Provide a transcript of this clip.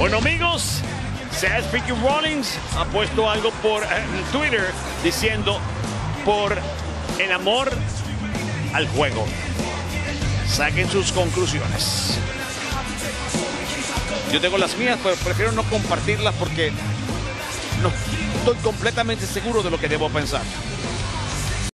Bueno amigos, Seth Freaking Rollins ha puesto algo por eh, Twitter diciendo por el amor al juego. Saquen sus conclusiones. Yo tengo las mías, pero prefiero no compartirlas porque no estoy completamente seguro de lo que debo pensar.